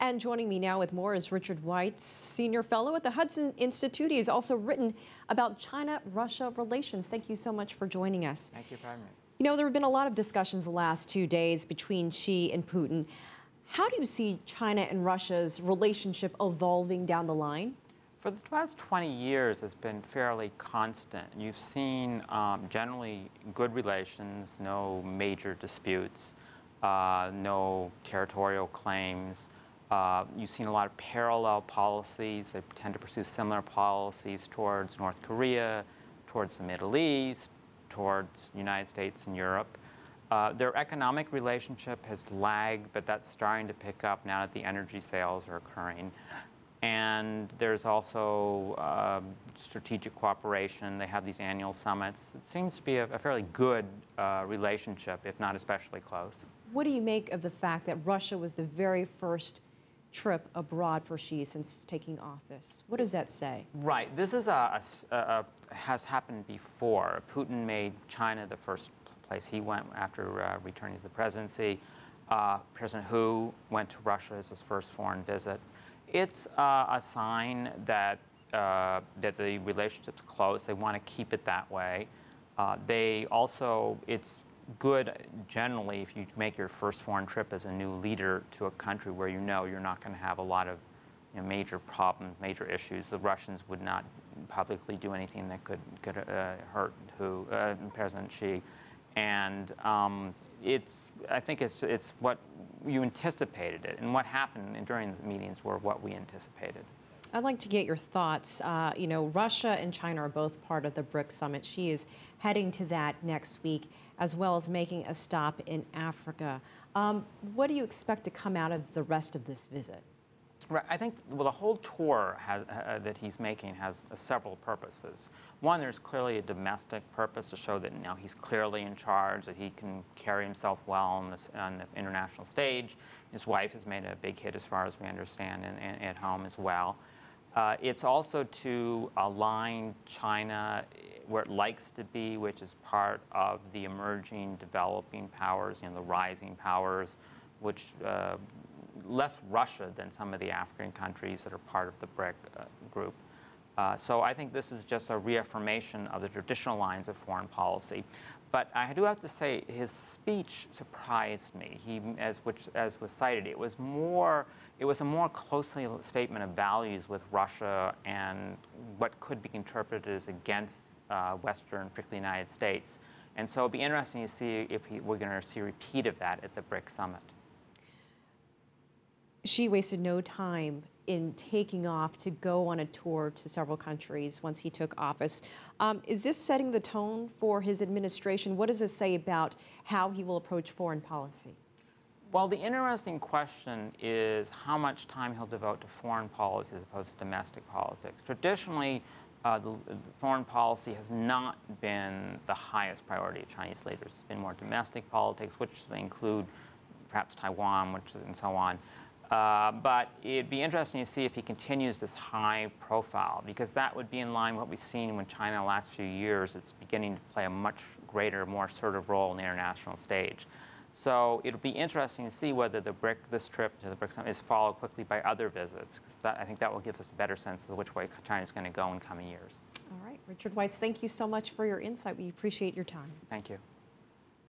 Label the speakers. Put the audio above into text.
Speaker 1: And joining me now with more is Richard Weitz, Senior Fellow at the Hudson Institute. He has also written about China Russia relations. Thank you so much for joining us.
Speaker 2: Thank you for having me.
Speaker 1: You know, there have been a lot of discussions the last two days between Xi and Putin. How do you see China and Russia's relationship evolving down the line?
Speaker 2: For the past 20 years, it's been fairly constant. You've seen um, generally good relations, no major disputes, uh, no territorial claims. Uh, you've seen a lot of parallel policies. They tend to pursue similar policies towards North Korea, towards the Middle East, towards the United States and Europe. Uh, their economic relationship has lagged, but that's starting to pick up now that the energy sales are occurring. And there's also uh, strategic cooperation. They have these annual summits. It seems to be a, a fairly good uh, relationship, if not especially close.
Speaker 1: What do you make of the fact that Russia was the very first trip abroad for Xi since taking office. What does that say?
Speaker 2: Right. This is a, a, a has happened before. Putin made China the first place he went after uh, returning to the presidency. Uh, President Hu went to Russia as his first foreign visit. It's uh, a sign that uh, that the relationship's close. They want to keep it that way. Uh, they also, it's good generally if you make your first foreign trip as a new leader to a country where you know you're not going to have a lot of you know, major problems, major issues. The Russians would not publicly do anything that could could uh, hurt who uh, President Xi, and um, it's I think it's it's what you anticipated it, and what happened during the meetings were what we anticipated.
Speaker 1: I'd like to get your thoughts. Uh, you know, Russia and China are both part of the BRICS summit. Xi is heading to that next week, as well as making a stop in Africa. Um, what do you expect to come out of the rest of this visit?
Speaker 2: Right. I think well, the whole tour has, uh, that he's making has uh, several purposes. One, there's clearly a domestic purpose to show that now he's clearly in charge, that he can carry himself well on, this, on the international stage. His wife has made a big hit, as far as we understand, at home as well. Uh, it's also to align China where it likes to be, which is part of the emerging developing powers, you know, the rising powers, which uh, less Russia than some of the African countries that are part of the BRIC uh, group. Uh, so I think this is just a reaffirmation of the traditional lines of foreign policy. But I do have to say, his speech surprised me. He, as which, as was cited, it was more, it was a more closely statement of values with Russia and what could be interpreted as against uh, Western, particularly the United States. And so it'll be interesting to see if he, we're going to see a repeat of that at the BRIC summit.
Speaker 1: Xi wasted no time in taking off to go on a tour to several countries once he took office. Um, is this setting the tone for his administration? What does this say about how he will approach foreign policy?
Speaker 2: Well, the interesting question is how much time he'll devote to foreign policy as opposed to domestic politics. Traditionally, uh, the, the, foreign policy has not been the highest priority of Chinese leaders. It's been more domestic politics, which include perhaps Taiwan, which and so on. Uh, but it'd be interesting to see if he continues this high profile, because that would be in line with what we've seen when China in the last few years. It's beginning to play a much greater, more assertive role in the international stage. So it'll be interesting to see whether the BRIC, this trip to the BRIC summit is followed quickly by other visits, because I think that will give us a better sense of which way China is going to go in coming years.
Speaker 1: All right, Richard Weitz, thank you so much for your insight. We appreciate your time.
Speaker 2: Thank you.